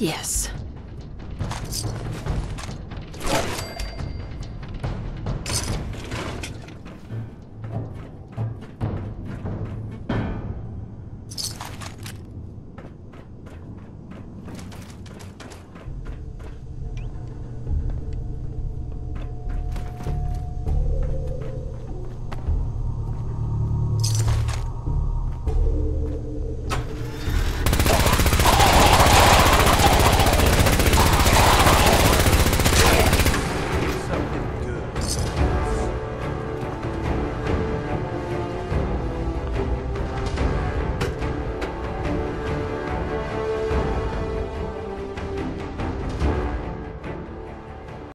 Yes.